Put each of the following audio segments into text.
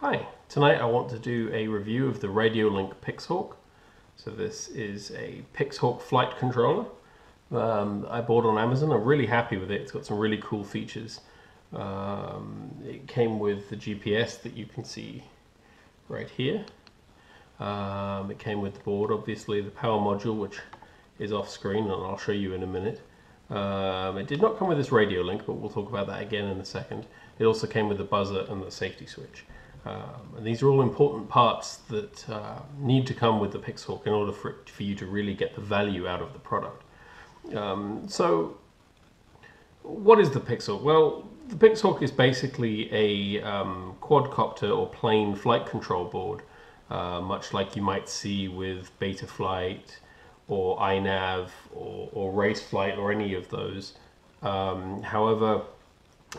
Hi, tonight I want to do a review of the Radiolink Pixhawk. So this is a Pixhawk flight controller um, I bought on Amazon. I'm really happy with it. It's got some really cool features. Um, it came with the GPS that you can see right here. Um, it came with the board, obviously the power module, which is off screen and I'll show you in a minute. Um, it did not come with this radio link, but we'll talk about that again in a second. It also came with the buzzer and the safety switch. Um, and these are all important parts that uh, need to come with the Pixhawk in order for, it, for you to really get the value out of the product. Um, so, what is the Pixhawk? Well, the Pixhawk is basically a um, quadcopter or plane flight control board, uh, much like you might see with Betaflight or iNav or, or Raceflight or any of those. Um, however,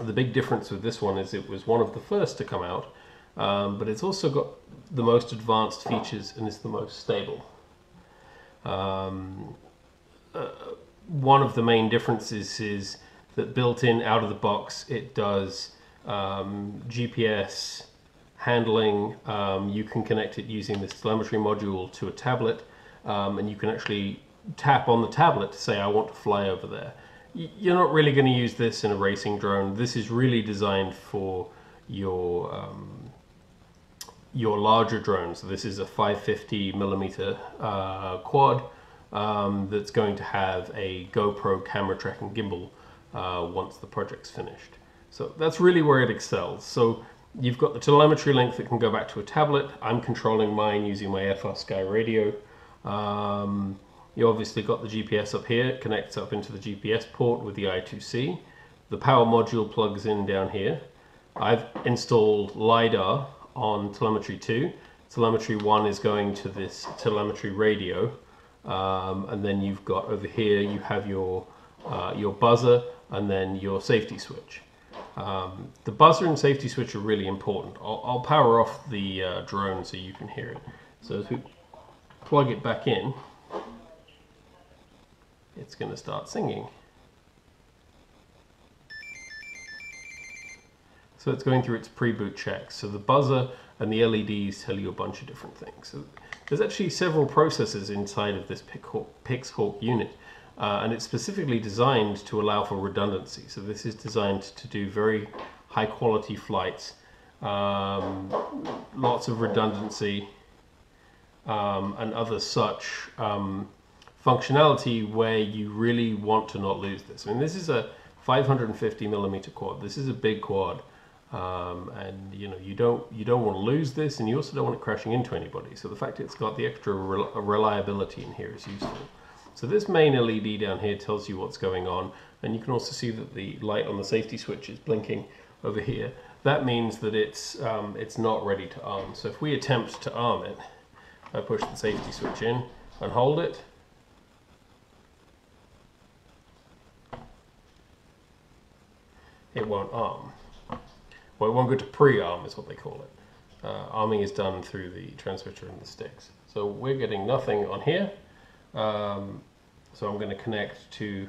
the big difference with this one is it was one of the first to come out um, but it's also got the most advanced features and it's the most stable. Um, uh, one of the main differences is that built in out of the box it does um, GPS handling. Um, you can connect it using this telemetry module to a tablet um, and you can actually tap on the tablet to say I want to fly over there. You're not really going to use this in a racing drone. This is really designed for your um, your larger drones. So this is a 550 millimeter uh, quad um, that's going to have a GoPro camera tracking gimbal uh, once the project's finished. So that's really where it excels. So you've got the telemetry link that can go back to a tablet. I'm controlling mine using my FrSky radio. Um, you obviously got the GPS up here, it connects up into the GPS port with the I2C. The power module plugs in down here. I've installed LiDAR on telemetry 2. Telemetry 1 is going to this telemetry radio um, and then you've got over here you have your uh, your buzzer and then your safety switch. Um, the buzzer and safety switch are really important. I'll, I'll power off the uh, drone so you can hear it. So as we plug it back in, it's going to start singing. It's going through its pre-boot checks. So the buzzer and the LEDs tell you a bunch of different things. So there's actually several processors inside of this Pixhawk unit. Uh, and it's specifically designed to allow for redundancy. So this is designed to do very high quality flights, um, lots of redundancy, um, and other such um, functionality where you really want to not lose this. I mean, this is a 550 millimeter quad. This is a big quad. Um, and you know you don't you don't want to lose this and you also don't want it crashing into anybody. So the fact it's got the extra reliability in here is useful. So this main LED down here tells you what's going on and you can also see that the light on the safety switch is blinking over here. That means that it's um, it's not ready to arm. So if we attempt to arm it I push the safety switch in and hold it. It won't arm well, it won't go to pre-arm is what they call it. Uh, arming is done through the transmitter and the sticks. So we're getting nothing on here. Um, so I'm going to connect to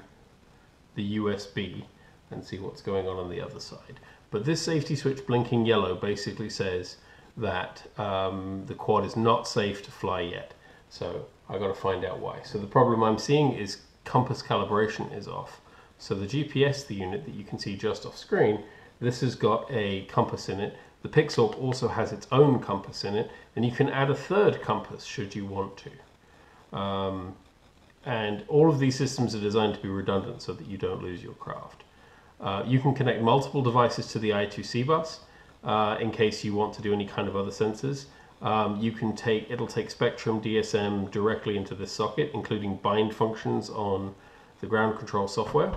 the USB and see what's going on on the other side. But this safety switch blinking yellow basically says that um, the quad is not safe to fly yet. So I've got to find out why. So the problem I'm seeing is compass calibration is off. So the GPS, the unit that you can see just off screen, this has got a compass in it. The Pixhawk also has its own compass in it, and you can add a third compass should you want to. Um, and all of these systems are designed to be redundant so that you don't lose your craft. Uh, you can connect multiple devices to the I2C bus uh, in case you want to do any kind of other sensors. Um, you can take, it'll take Spektrum DSM directly into this socket, including bind functions on the ground control software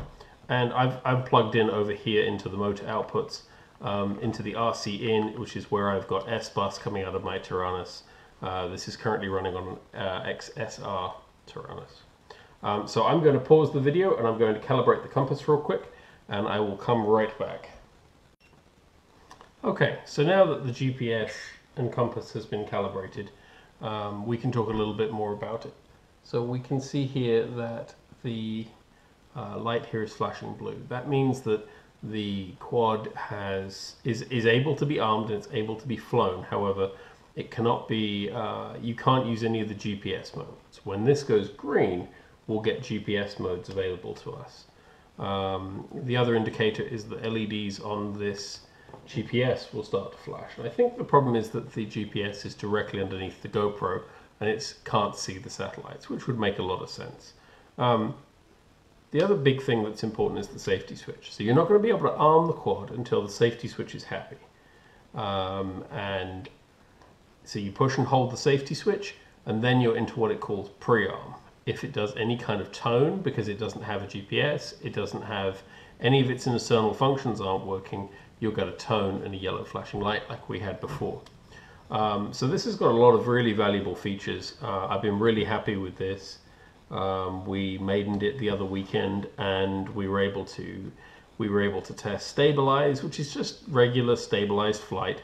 and I've, I've plugged in over here into the motor outputs um, into the RC in which is where I've got S-bus coming out of my Taranis. Uh, this is currently running on uh, XSR Taranis. Um, so I'm going to pause the video and I'm going to calibrate the compass real quick and I will come right back. Okay, so now that the GPS and compass has been calibrated, um, we can talk a little bit more about it. So we can see here that the uh, light here is flashing blue. That means that the quad has is is able to be armed and it's able to be flown. However, it cannot be. Uh, you can't use any of the GPS modes. When this goes green, we'll get GPS modes available to us. Um, the other indicator is the LEDs on this GPS will start to flash. And I think the problem is that the GPS is directly underneath the GoPro and it can't see the satellites, which would make a lot of sense. Um, the other big thing that's important is the safety switch. So you're not going to be able to arm the quad until the safety switch is happy. Um, and so you push and hold the safety switch, and then you're into what it calls pre-arm. If it does any kind of tone, because it doesn't have a GPS, it doesn't have any of its internal functions aren't working, you'll get a tone and a yellow flashing light like we had before. Um, so this has got a lot of really valuable features. Uh, I've been really happy with this. Um, we maidened it the other weekend, and we were able to we were able to test stabilize, which is just regular stabilized flight.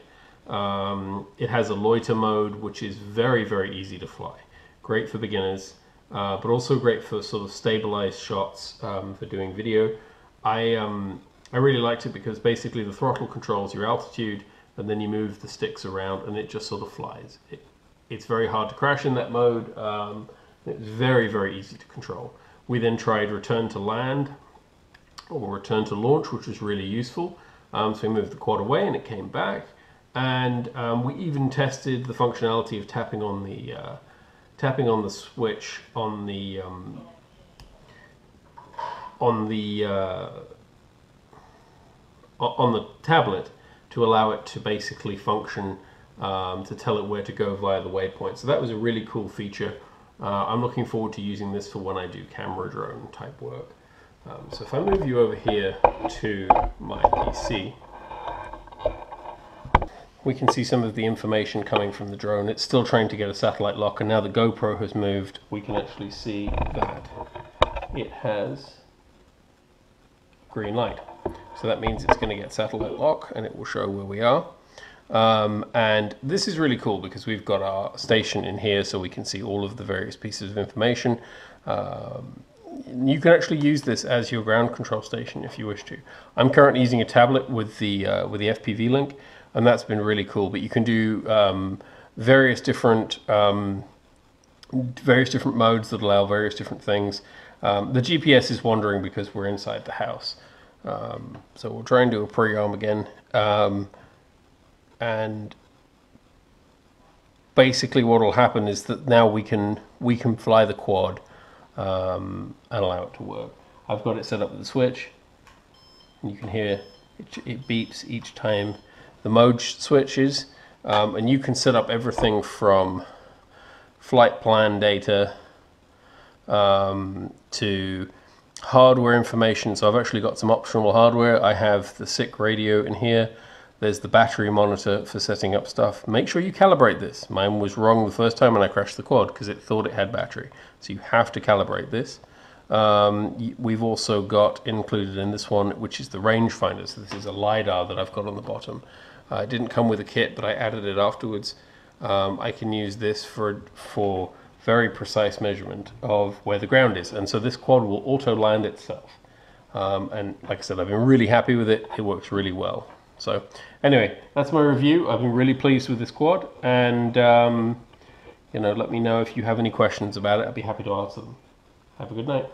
Um, it has a loiter mode, which is very very easy to fly, great for beginners, uh, but also great for sort of stabilized shots um, for doing video. I um, I really liked it because basically the throttle controls your altitude, and then you move the sticks around, and it just sort of flies. It, it's very hard to crash in that mode. Um, it's very, very easy to control. We then tried return to land or return to launch, which was really useful. Um, so we moved the quad away and it came back. And um, we even tested the functionality of tapping on the uh, tapping on the switch on the um, on the uh, on the tablet to allow it to basically function um, to tell it where to go via the waypoint. So that was a really cool feature. Uh, I'm looking forward to using this for when I do camera drone type work. Um, so if I move you over here to my PC, we can see some of the information coming from the drone. It's still trying to get a satellite lock and now the GoPro has moved. We can actually see that it has green light. So that means it's going to get satellite lock and it will show where we are. Um, and this is really cool because we've got our station in here so we can see all of the various pieces of information. Um, you can actually use this as your ground control station if you wish to. I'm currently using a tablet with the uh, with the FPV link, and that's been really cool. But you can do um, various different um, various different modes that allow various different things. Um, the GPS is wandering because we're inside the house, um, so we'll try and do a pre-arm again. Um, and basically what will happen is that now we can we can fly the quad um, and allow it to work. I've got it set up with the switch. And you can hear it, it beeps each time the mode switches, um, and you can set up everything from flight plan data um, to hardware information. So I've actually got some optional hardware. I have the SiK radio in here. There's the battery monitor for setting up stuff. Make sure you calibrate this. Mine was wrong the first time when I crashed the quad because it thought it had battery. So you have to calibrate this. Um, we've also got included in this one, which is the rangefinder. So this is a LiDAR that I've got on the bottom. Uh, it didn't come with a kit, but I added it afterwards. Um, I can use this for, for very precise measurement of where the ground is. And so this quad will auto land itself. Um, and like I said, I've been really happy with it. It works really well. So anyway, that's my review. I've been really pleased with this quad and um, you know, let me know if you have any questions about it. I'd be happy to answer them. Have a good night.